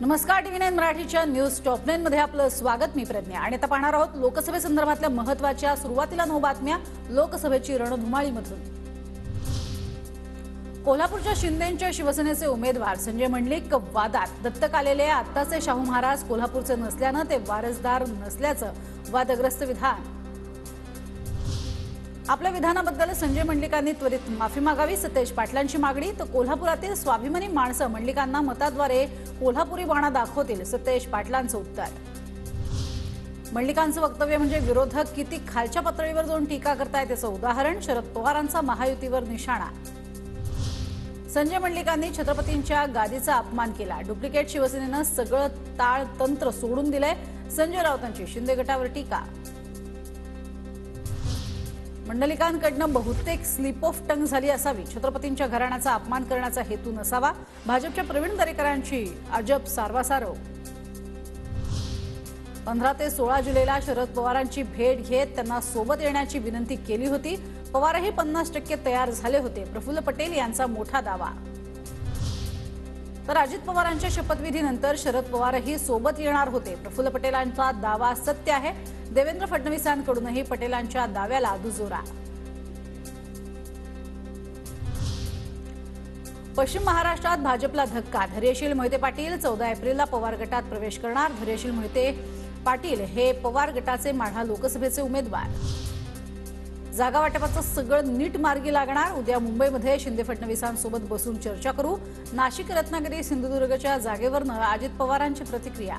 नमस्कार TV nine मराठीच्या news top nine मध्ये आपलं स्वागत मी प्रज्ञा. आणि आता पाहणार आहोत लोकसभेसंदर्भातल्या महत्त्वाच्या सुरुवातीला नऊ बातम्या लोकसभेची रणधुमाळीमधून. कोल्हापूरच्या शिंदेच्या शिवसेनेचे उमेदवार संजय मंडलिक वादात दत्तक आलेले आत्ताचे शाहू महाराज कोल्हापूरचे नसल्यानं ते वारसदार नसल्याचं वादग्रस्त विधान. आपल्या विधानाबद्दल संजय मंडलिकांनी त्वरित माफी मागावी सतेज पाटलांची मागणी तर कोल्हापुरातील स्वाभिमानी माणसं मंडलिकांना मताद्वारे कोल्हापुरी बाणा दाखवतील सतेज पाटलांचं उत्तर. मंडलिकांचं वक्तव्य म्हणजे विरोधक किती खालच्या पातळीवर जाऊन टीका करतायत त्याचं उदाहरण शरद पवारांचा महायुतीवर निशाणा. संजय मंडलिकांनी छत्रपतींच्या गादीचा अपमान केला. डुप्लिकेट शिवसेनेनं सगळं ताळ तंत्र सोडून दिलंय. संजय राऊतांची शिंदे गटावर टीका. मंडलिकांकडनं बहुतेक स्लिप ऑफ टंग झाली असावी. छत्रपतींच्या घराण्याचा अपमान करण्याचा हेतू नसावा. भाजपच्या प्रवीण दरेकरांची अजब सारवासारव. पंधरा ते सोळा जुलैला शरद पवारांची भेट घेत त्यांना सोबत येण्याची विनंती केली होती. पवारही पन्नास टक्के तयार झाले होते. प्रफुल्ल पटेल यांचा मोठा दावा. तर अजित पवारांच्या शपथविधीनंतर शरद पवारही सोबत येणार होते. प्रफुल्ल पटेलांचा दावा सत्य आहे. देवेंद्र फडणवीसांकडूनही पटेलांच्या दाव्याला दुजोरा पश्चिम महाराष्ट्रात भाजपला धक्का. धैर्यशील मोहिते पाटील चौदा एप्रिलला पवार गटात प्रवेश करणार. धैर्यशील मोहिते पाटील हे पवार गटाचे माढा लोकसभेचे उमेदवार. जागा वाटपाचं सगळं नीट मार्गी लागणार. उद्या मुंबईमध्ये शिंदे फडणवीसांसोबत बसून चर्चा करू. नाशिक रत्नागिरी सिंधुदुर्गच्या जागेवरनं अजित पवारांची प्रतिक्रिया.